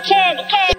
candy, candy.